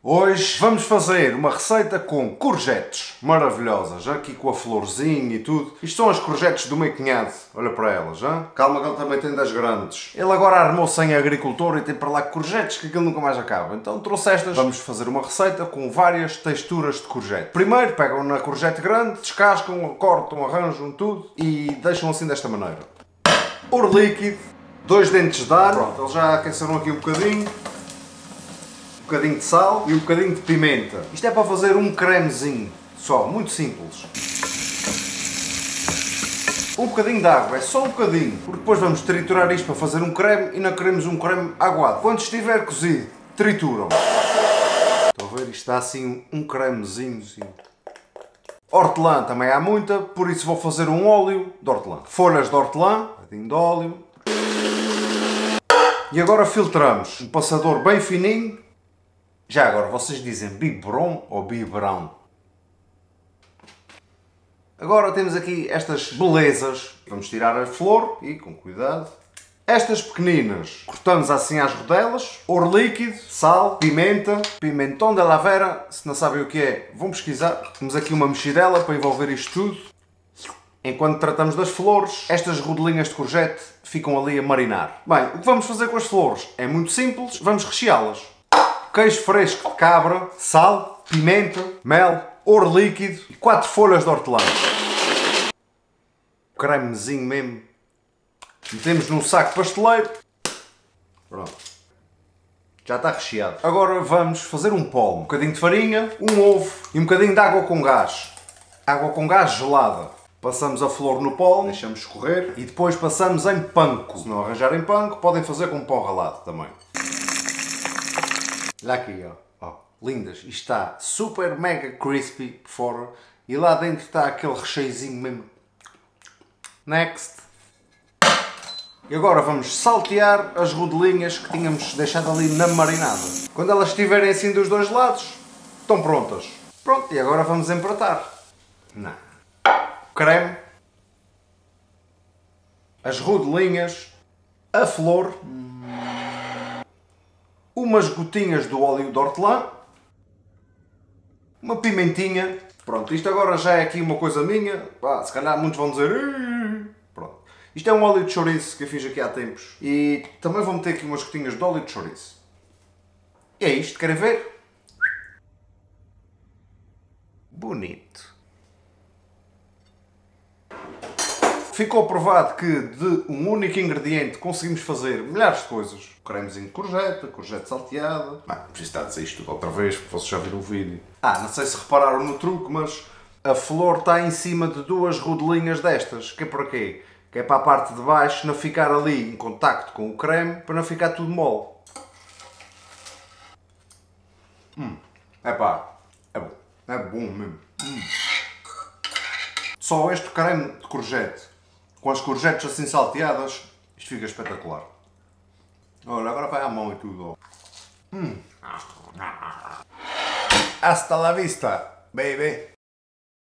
Hoje vamos fazer uma receita com courgettes maravilhosas, aqui com a florzinha e tudo. Isto são as courgettes do meu cunhado, olha para elas, hein? calma que ele também tem das grandes. Ele agora armou-se em agricultor e tem para lá courgettes que aquilo nunca mais acaba. Então trouxe estas, vamos fazer uma receita com várias texturas de courgette. Primeiro pegam na courgette grande, descascam, cortam, arranjam tudo e deixam assim desta maneira. Ouro líquido, dois dentes de ar, pronto, eles já aqueceram aqui um bocadinho bocadinho de sal e um bocadinho de pimenta. Isto é para fazer um cremezinho, só, muito simples. Um bocadinho de água, é só um bocadinho, porque depois vamos triturar isto para fazer um creme e não queremos um creme aguado. Quando estiver cozido, trituram. Estão a ver? Isto está assim um cremezinho. Assim. Hortelã também há muita, por isso vou fazer um óleo de hortelã. Folhas de hortelã, um bocadinho de óleo. E agora filtramos. Um passador bem fininho já agora, vocês dizem biberon ou biberão? Agora temos aqui estas belezas. Vamos tirar a flor e com cuidado. Estas pequeninas cortamos assim às rodelas. Ouro líquido, sal, pimenta, pimentão de lavera. Se não sabem o que é, vão pesquisar. Temos aqui uma mexidela para envolver isto tudo. Enquanto tratamos das flores, estas rodelinhas de courgette ficam ali a marinar. Bem, o que vamos fazer com as flores é muito simples. Vamos recheá-las queijo fresco de cabra, sal, pimenta, mel, ouro líquido e 4 folhas de hortelã. Cremezinho mesmo. Metemos num saco pasteleiro. Pronto. Já está recheado. Agora vamos fazer um pó. Um bocadinho de farinha, um ovo e um bocadinho de água com gás. Água com gás gelada. Passamos a flor no pó, deixamos escorrer e depois passamos em panko. Se não arranjarem panko, podem fazer com pó ralado também. Olha aqui, ó. ó. Lindas. Está super mega crispy por fora. E lá dentro está aquele recheiozinho mesmo. Next. E agora vamos saltear as rodelinhas que tínhamos deixado ali na marinada. Quando elas estiverem assim dos dois lados, estão prontas. Pronto, e agora vamos empratar. Não. Creme. As rodelinhas. A flor umas gotinhas do óleo de hortelã, uma pimentinha. Pronto, isto agora já é aqui uma coisa minha. Ah, se calhar muitos vão dizer. Pronto. Isto é um óleo de chouriço que eu fiz aqui há tempos. E também vou meter aqui umas gotinhas de óleo de chouriço. E é isto, querem ver? Bonito. Ficou provado que de um único ingrediente conseguimos fazer milhares de coisas. Cremezinho de courgette, courgette salteada. Não, preciso estar a dizer isto outra vez, porque vocês já viram o vídeo. Ah, não sei se repararam no truque, mas a flor está em cima de duas rodelinhas destas. Que é para quê? Que é para a parte de baixo não ficar ali em contacto com o creme, para não ficar tudo mole. Hum, é pá, é bom. É bom mesmo. Hum. Só este creme de courgette com as courgettes assim salteadas, isto fica espetacular. Olha, agora vai à mão e tudo. Hum. Hasta la vista, baby.